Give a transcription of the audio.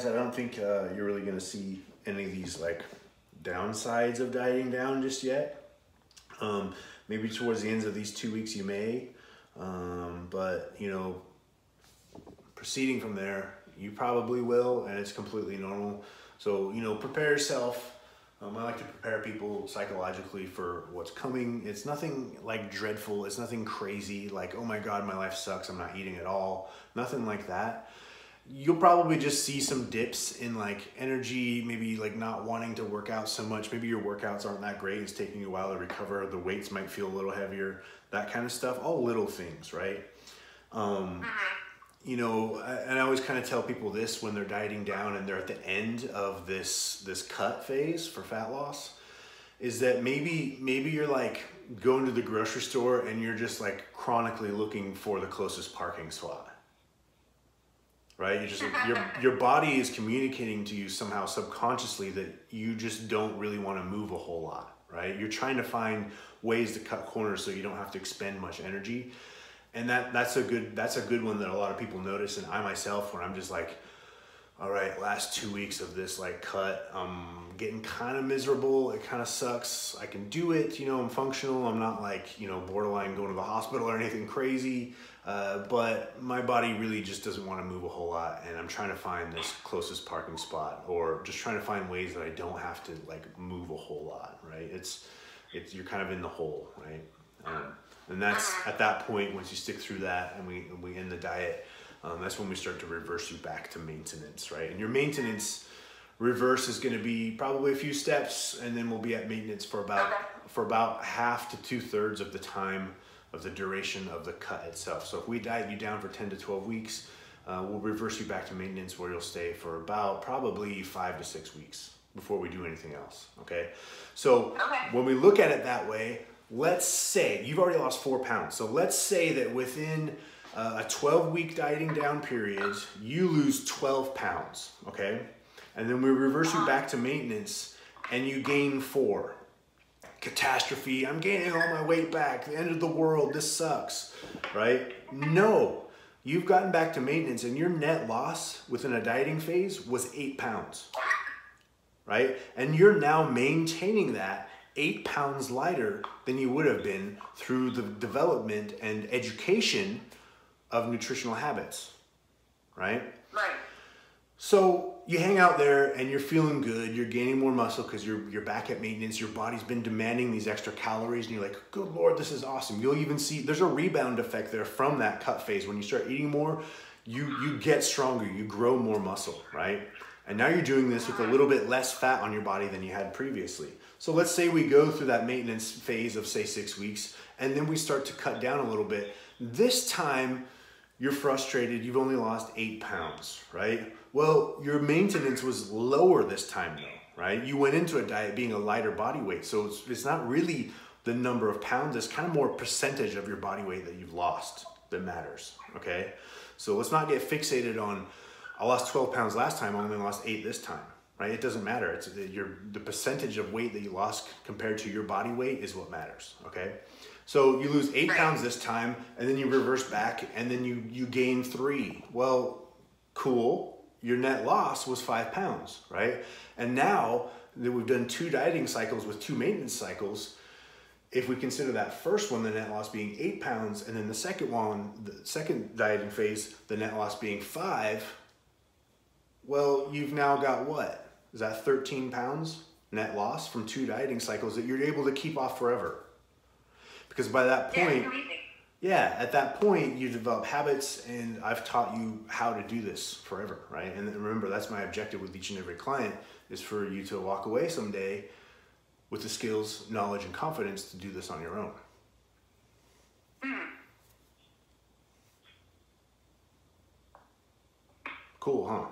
guys, I don't think uh, you're really gonna see any of these like downsides of dieting down just yet. Um, maybe towards the ends of these two weeks you may, um, but you know, proceeding from there, you probably will, and it's completely normal. So you know, prepare yourself. Um, I like to prepare people psychologically for what's coming. It's nothing like dreadful. It's nothing crazy like, oh my God, my life sucks. I'm not eating at all. Nothing like that you'll probably just see some dips in like energy, maybe like not wanting to work out so much. Maybe your workouts aren't that great. It's taking you a while to recover. The weights might feel a little heavier, that kind of stuff. All little things, right? Um, you know, and I always kind of tell people this when they're dieting down and they're at the end of this this cut phase for fat loss is that maybe maybe you're like going to the grocery store and you're just like chronically looking for the closest parking spot right? You just your your body is communicating to you somehow subconsciously that you just don't really want to move a whole lot, right? You're trying to find ways to cut corners so you don't have to expend much energy. And that that's a good that's a good one that a lot of people notice and I myself when I'm just like all right, last two weeks of this like cut, I'm getting kind of miserable. It kind of sucks. I can do it, you know, I'm functional. I'm not like, you know, borderline going to the hospital or anything crazy. Uh, but my body really just doesn't want to move a whole lot, and I'm trying to find this closest parking spot, or just trying to find ways that I don't have to like move a whole lot. Right? It's it's you're kind of in the hole, right? Um, and that's at that point once you stick through that, and we and we end the diet. Um, that's when we start to reverse you back to maintenance, right? And your maintenance reverse is going to be probably a few steps, and then we'll be at maintenance for about for about half to two thirds of the time of the duration of the cut itself. So if we diet you down for 10 to 12 weeks, uh, we'll reverse you back to maintenance where you'll stay for about probably five to six weeks before we do anything else, okay? So okay. when we look at it that way, let's say, you've already lost four pounds. So let's say that within uh, a 12 week dieting down period, you lose 12 pounds, okay? And then we reverse you back to maintenance and you gain four catastrophe. I'm gaining all my weight back. The end of the world. This sucks, right? No, you've gotten back to maintenance and your net loss within a dieting phase was eight pounds, right? And you're now maintaining that eight pounds lighter than you would have been through the development and education of nutritional habits, right? Right. So you hang out there and you're feeling good, you're gaining more muscle because you're you're back at maintenance, your body's been demanding these extra calories, and you're like, good lord, this is awesome. You'll even see there's a rebound effect there from that cut phase. When you start eating more, you you get stronger, you grow more muscle, right? And now you're doing this with a little bit less fat on your body than you had previously. So let's say we go through that maintenance phase of say six weeks, and then we start to cut down a little bit. This time you're frustrated, you've only lost eight pounds, right? Well, your maintenance was lower this time though, right? You went into a diet being a lighter body weight. So it's, it's not really the number of pounds, it's kind of more percentage of your body weight that you've lost that matters, okay? So let's not get fixated on, I lost 12 pounds last time, I only lost eight this time, right? It doesn't matter. It's uh, your, the percentage of weight that you lost compared to your body weight is what matters, okay? So you lose eight pounds this time, and then you reverse back, and then you, you gain three. Well, cool your net loss was five pounds, right? And now that we've done two dieting cycles with two maintenance cycles, if we consider that first one, the net loss being eight pounds, and then the second one, the second dieting phase, the net loss being five, well, you've now got what? Is that 13 pounds net loss from two dieting cycles that you're able to keep off forever? Because by that point, yeah, at that point, you develop habits, and I've taught you how to do this forever, right? And remember, that's my objective with each and every client is for you to walk away someday with the skills, knowledge, and confidence to do this on your own. Mm. Cool, huh?